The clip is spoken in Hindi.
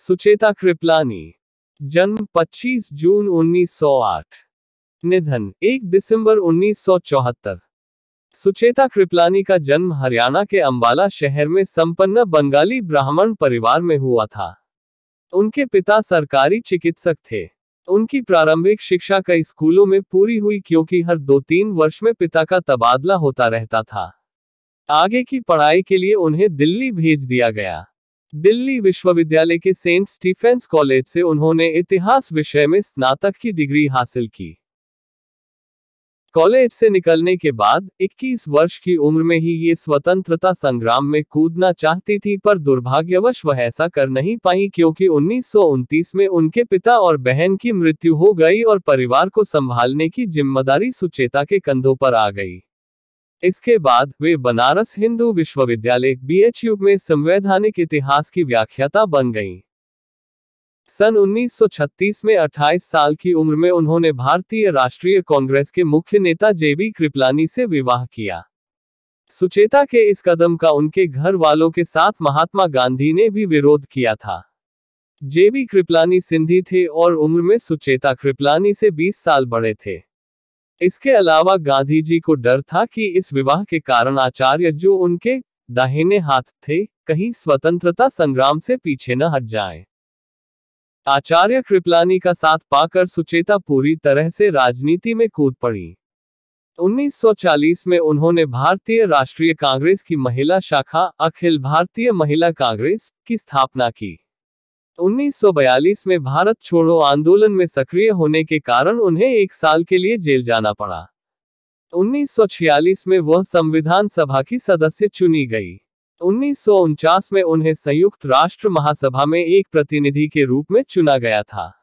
सुचेता कृपलानी, जन्म 25 जून 1908 निधन 1 दिसंबर 1974 सुचेता कृपलानी का जन्म हरियाणा के अंबाला शहर में संपन्न बंगाली ब्राह्मण परिवार में हुआ था। उनके पिता सरकारी चिकित्सक थे। उनकी प्रारंभिक शिक्षा कई स्कूलों में पूरी हुई क्योंकि हर दो तीन वर्ष में पिता का तबादला होता रहता था। आगे की पढ़ाई के लिए उन्हें दिल्ली भेज दिया गया। दिल्ली विश्वविद्यालय के सेंट स्टीफेंस कॉलेज से उन्होंने इतिहास विषय में स्नातक की डिग्री हासिल की। कॉलेज से निकलने के बाद 21 वर्ष की उम्र में ही ये स्वतंत्रता संग्राम में कूदना चाहती थी पर दुर्भाग्यवश वह ऐसा कर नहीं पाई क्योंकि उन्नीस सौ उनतीस में उनके पिता और बहन की मृत्यु हो गई और परिवार को संभालने की ज़िम्मेदारी सुचेता के कंधों पर आ गई। इसके बाद वे बनारस हिंदू विश्वविद्यालय बीएचयू में संवैधानिक इतिहास की व्याख्याता बन गईं। सन 1936 में 28 साल की उम्र में उन्होंने भारतीय राष्ट्रीय कांग्रेस के मुख्य नेता जेबी कृपलानी से विवाह किया। सुचेता के इस कदम का उनके घर वालों के साथ महात्मा गांधी ने भी विरोध किया था। जेबी कृपलानी सिंधी थे और उम्र में सुचेता कृपलानी से 20 साल बड़े थे। इसके अलावा गांधी जी को डर था कि इस विवाह के कारण आचार्य जो उनके दाहिने हाथ थे, कहीं स्वतंत्रता संग्राम से पीछे न हट जाएँ। आचार्य कृपलानी का साथ पाकर सुचेता पूरी तरह से राजनीति में कूद पड़ी 1940 में उन्होंने भारतीय राष्ट्रीय कांग्रेस की महिला शाखा, अखिल भारतीय महिला कांग्रेस, की स्थापना की 1942 में भारत छोड़ो आंदोलन में सक्रिय होने के कारण उन्हें एक साल के लिए जेल जाना पड़ा। 1946 में वह संविधान सभा की सदस्य चुनी गई। उन्नीस सौ उनचास में उन्हें संयुक्त राष्ट्र महासभा में एक प्रतिनिधि के रूप में चुना गया था।